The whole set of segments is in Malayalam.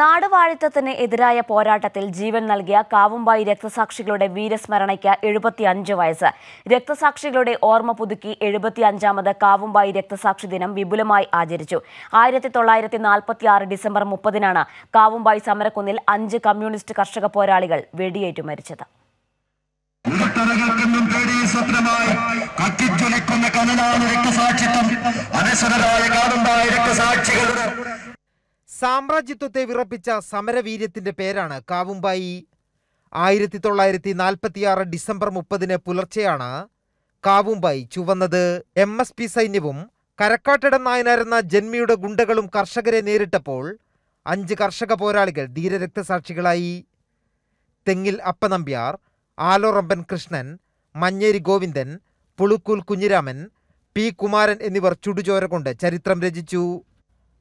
നാടുവാഴിത്തത്തിന് എതിരായ പോരാട്ടത്തിൽ ജീവൻ നൽകിയ കാവുമ്പായി രക്തസാക്ഷികളുടെ വീരസ്മരണയ്ക്ക് എഴുപത്തിയഞ്ച് വയസ്സ്. രക്തസാക്ഷികളുടെ ഓർമ്മ പുതുക്കി എഴുപത്തിയഞ്ചാമത് കാവുമ്പായി രക്തസാക്ഷി ദിനം വിപുലമായി ആചരിച്ചു. ആയിരത്തി തൊള്ളായിരത്തി നാൽപ്പത്തി ആറ് ഡിസംബർ മുപ്പതിനാണ് കാവുമ്പായി സമരക്കുന്നിൽ അഞ്ച് കമ്മ്യൂണിസ്റ്റ് കർഷക പോരാളികൾ വെടിയേറ്റു മരിച്ചത്. കത്തിജ്വലിക്കുന്ന കനലാണ് രക്തസാക്ഷിത്വം. അനശ്വരരായ കാവുമ്പായി രക്തസാക്ഷികളുടെ സാമ്രാജ്യത്വത്തെ വിറപ്പിച്ച സമരവീര്യത്തിന്റെ പേരാണ് കാവുമ്പായി ആയിരത്തി തൊള്ളായിരത്തി നാൽപ്പത്തിയാറ് ഡിസംബർ മുപ്പതിന് പുലർച്ചെയാണ് കാവുമ്പായി ചുവന്നത്. എം എസ് പി സൈന്യവും കരക്കാട്ടിടം നായനാരെന്ന ജന്മിയുടെ ഗുണ്ടകളും കർഷകരെ നേരിട്ടപ്പോൾ അഞ്ച് കർഷക പോരാളികൾ ധീരരക്തസാക്ഷികളായി. തെങ്ങിൽ അപ്പനമ്പ്യാർ ആലോറമ്പൻ കൃഷ്ണൻ മഞ്ഞേരി ഗോവിന്ദൻ പുളുക്കൂൽ കുഞ്ഞിരാമൻ പി കുമാരൻ എന്നിവർ ചുടുചോര കൊണ്ട് ചരിത്രം രചിച്ചു.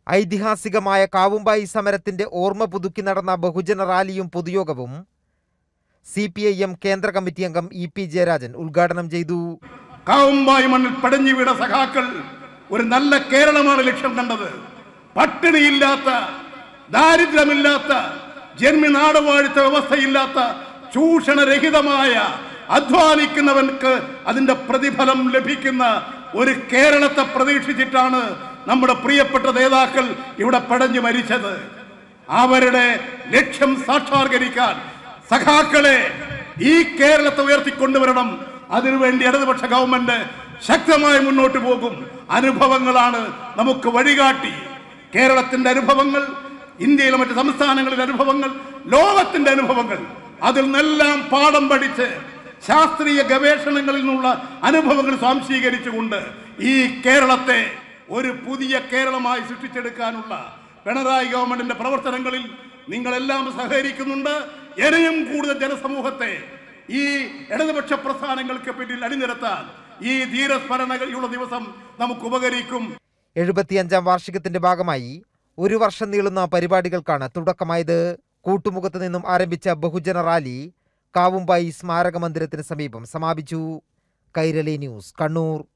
ഐതിഹാസികമായ കാവുമ്പായി സമരത്തിന്റെ ഓർമ്മ പുതുക്കി നടന്ന ബഹുജന റാലിയും പൊതുയോഗവും സി പി ഐ എം കേന്ദ്ര കമ്മിറ്റി അംഗം ഇ പി ജയരാജൻ ഉദ്ഘാടനം ചെയ്തു. കാവുമ്പായി മണ്ണിൽ പടഞ്ഞു വീട സഖാക്കൾ ഒരു നല്ല കേരളമാണ് ലക്ഷ്യം കണ്ടത്. പട്ടിണിയില്ലാത്ത ദാരിദ്ര്യമില്ലാത്ത ജന്മി നാടുവാഴ്ത്ത വ്യവസ്ഥയില്ലാത്ത ചൂഷണരഹിതമായ അധ്വാനിക്കുന്നവർക്ക് അതിന്റെ പ്രതിഫലം ലഭിക്കുന്ന ഒരു കേരളത്തെ പ്രതീക്ഷിച്ചിട്ടാണ് നമ്മുടെ പ്രിയപ്പെട്ട നേതാക്കൾ ഇവിടെ പടഞ്ഞു മരിച്ചത്. അവരുടെ ലക്ഷ്യം സാക്ഷാത്കരിക്കാൻ സഖാക്കളെ ഈ കേരളത്തെ ഉയർത്തിക്കൊണ്ടുവരണം. അതിനുവേണ്ടി ഇടതുപക്ഷ ഗവൺമെന്റ് ശക്തമായി മുന്നോട്ട് പോകും. അനുഭവങ്ങളാണ് നമുക്ക് വഴികാട്ടി. കേരളത്തിന്റെ അനുഭവങ്ങൾ ഇന്ത്യയിലെ മറ്റ് സംസ്ഥാനങ്ങളിലെ അനുഭവങ്ങൾ ലോകത്തിന്റെ അനുഭവങ്ങൾ. അതിൽ നിന്നെല്ലാം പാഠം പഠിച്ച് ശാസ്ത്രീയ ഗവേഷണങ്ങളിൽ നിന്നുള്ള അനുഭവങ്ങൾ സ്വാംശീകരിച്ചുകൊണ്ട് ഈ കേരളത്തെ ഒരു പുതിയ കേരളമായി സൃഷ്ടിച്ചെടുക്കാനുള്ള പിണറായി ഗവൺമെന്റിന്റെ പ്രവർത്തനങ്ങളിൽ നിങ്ങളെല്ലാം സഹകരിക്കുന്നുണ്ട്. ഇനിയും കൂടുതൽ ജനസമൂഹത്തെ ഈ ഇടതുപക്ഷ പ്രസ്ഥാനങ്ങൾക്ക് പിന്നിൽ അണിനിരത്താൻ ഈ ധീരസ്മരണകളുള്ള ദിവസം നമുക്ക് ഉപകരിക്കും. എഴുപത്തിയഞ്ചാം വാർഷികത്തിന്റെ ഭാഗമായി ഒരു വർഷം നീളുന്ന പരിപാടികൾക്കാണ് തുടക്കമായത്. കൂട്ടുമുഖത്ത് നിന്നും ആരംഭിച്ച ബഹുജന റാലി കാവുമ്പായി സ്മാരക മന്ദിരത്തിന് സമീപം സമാപിച്ചു. കൈരളി ന്യൂസ് കണ്ണൂർ.